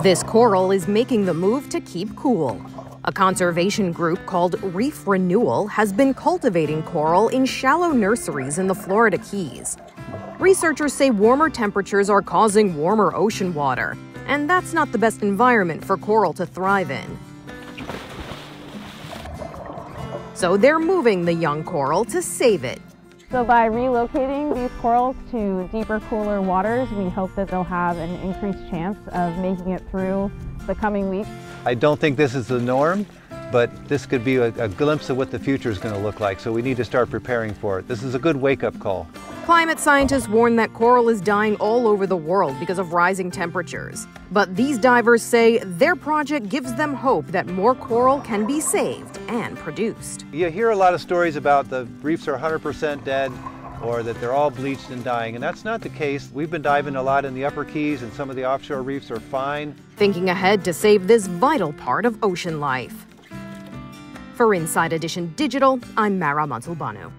This coral is making the move to keep cool. A conservation group called Reef Renewal has been cultivating coral in shallow nurseries in the Florida Keys. Researchers say warmer temperatures are causing warmer ocean water, and that's not the best environment for coral to thrive in. So they're moving the young coral to save it. So by relocating these corals to deeper, cooler waters, we hope that they'll have an increased chance of making it through the coming weeks. I don't think this is the norm, but this could be a, a glimpse of what the future is going to look like, so we need to start preparing for it. This is a good wake-up call. Climate scientists warn that coral is dying all over the world because of rising temperatures. But these divers say their project gives them hope that more coral can be saved and produced. You hear a lot of stories about the reefs are 100% dead or that they're all bleached and dying, and that's not the case. We've been diving a lot in the upper keys, and some of the offshore reefs are fine. Thinking ahead to save this vital part of ocean life. For Inside Edition Digital, I'm Mara Montalbano.